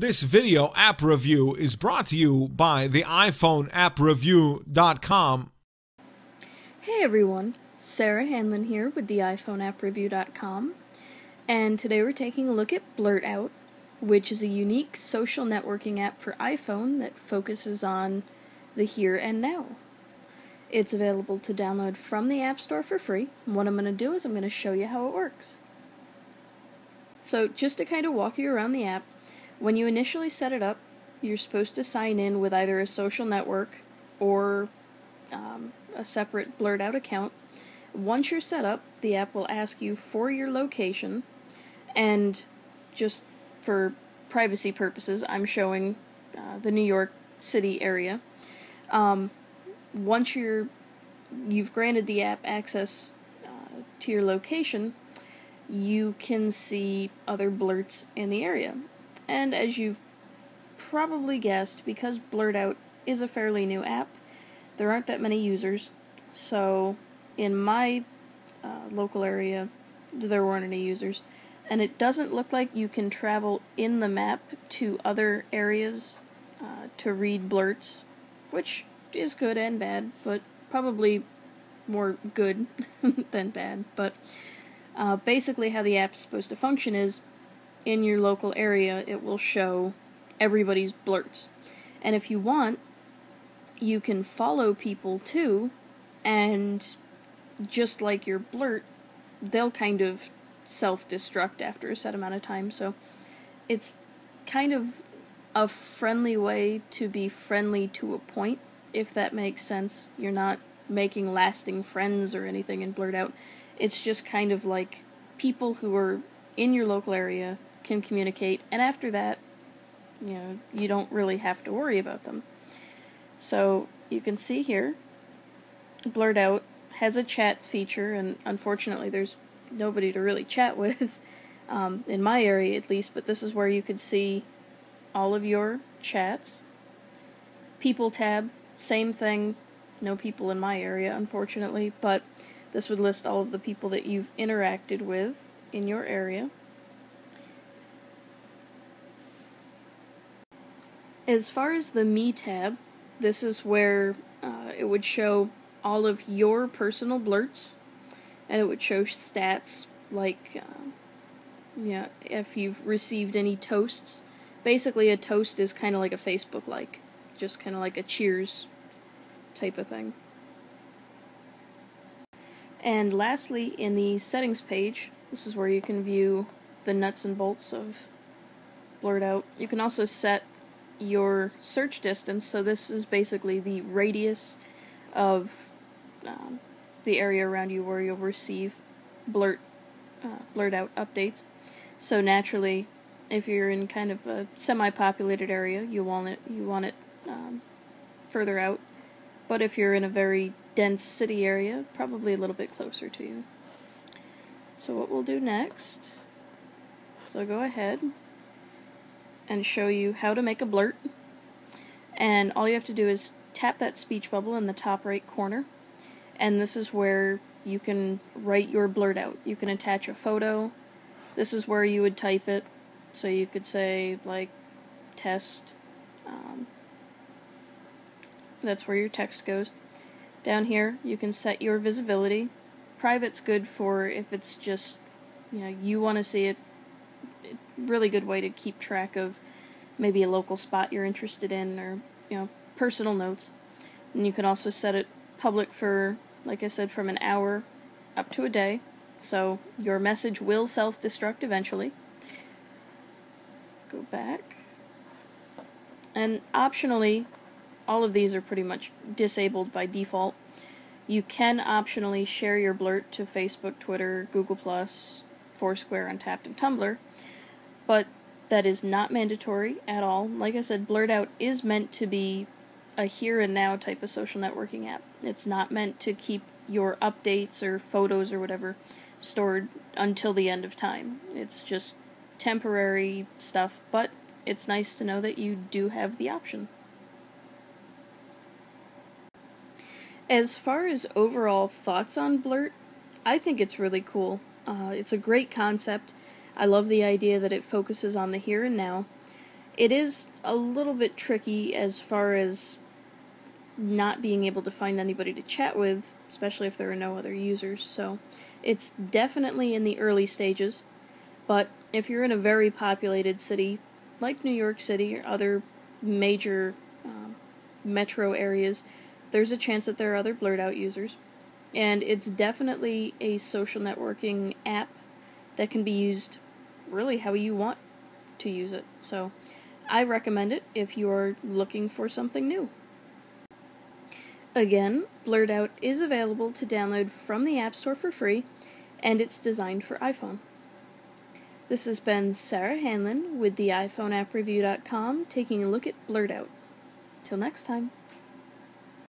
This video app review is brought to you by the iPhoneAppReview.com. Hey everyone, Sarah Hanlon here with the iPhoneAppReview.com, and today we're taking a look at BlurtOut, which is a unique social networking app for iPhone that focuses on the here and now. It's available to download from the App Store for free. what I'm going to do is I'm going to show you how it works. So, just to kind of walk you around the app, when you initially set it up, you're supposed to sign in with either a social network or um, a separate BlurtOut account. Once you're set up, the app will ask you for your location, and just for privacy purposes, I'm showing uh, the New York City area. Um, once you're you've granted the app access uh, to your location, you can see other blurts in the area. And as you've probably guessed, because BlurtOut is a fairly new app, there aren't that many users. So, in my uh, local area, there weren't any users. And it doesn't look like you can travel in the map to other areas uh, to read blurts, which is good and bad, but probably more good than bad. But uh, basically, how the app is supposed to function is in your local area, it will show everybody's blurts. And if you want, you can follow people too, and just like your blurt, they'll kind of self destruct after a set amount of time. So it's kind of a friendly way to be friendly to a point, if that makes sense. You're not making lasting friends or anything in BlurtOut. It's just kind of like people who are in your local area can communicate, and after that, you know, you don't really have to worry about them. So you can see here, BlurtOut has a chat feature, and unfortunately, there's nobody to really chat with, um, in my area at least, but this is where you could see all of your chats. People tab, same thing, no people in my area, unfortunately, but this would list all of the people that you've interacted with in your area. As far as the Me tab, this is where uh, it would show all of your personal blurts, and it would show stats like, uh, yeah, if you've received any toasts. Basically, a toast is kind of like a Facebook like, just kind of like a cheers type of thing. And lastly, in the settings page, this is where you can view the nuts and bolts of BlurtOut. You can also set your search distance, so this is basically the radius of um, the area around you where you'll receive blurt uh, BlurtOut updates. So naturally, if you're in kind of a semi-populated area, you want it you want it um, further out. But if you're in a very dense city area, probably a little bit closer to you. So what we'll do next I'll go ahead and show you how to make a blurt. And all you have to do is tap that speech bubble in the top right corner. And this is where you can write your blurt out. You can attach a photo. This is where you would type it. So you could say, like, test. Um, that's where your text goes. Down here, you can set your visibility. Private's good for if it's just, you know, you want to see it. Really good way to keep track of maybe a local spot you're interested in or, you know, personal notes. And you can also set it public for, like I said, from an hour up to a day. So your message will self destruct eventually. Go back. And optionally, all of these are pretty much disabled by default. You can optionally share your blurt to Facebook, Twitter, Google+, Foursquare, Untappd, and Tumblr, but that is not mandatory at all. Like I said, BlurtOut is meant to be a here and now type of social networking app. It's not meant to keep your updates or photos or whatever stored until the end of time. It's just temporary stuff, but it's nice to know that you do have the option. As far as overall thoughts on Blurt, I think it's really cool. Uh, it's a great concept. I love the idea that it focuses on the here and now. it is a little bit tricky as far as not being able to find anybody to chat with, especially if there are no other users. So it's definitely in the early stages, but if you're in a very populated city like New York City or other major uh, metro areas, there's a chance that there are other BlurtOut users. And it's definitely a social networking app that can be used really how you want to use it. So I recommend it if you're looking for something new. Again, BlurtOut is available to download from the App Store for free, and it's designed for iPhone. This has been Sarah Hanlon with the iPhoneAppReview.com taking a look at BlurtOut. Till next time.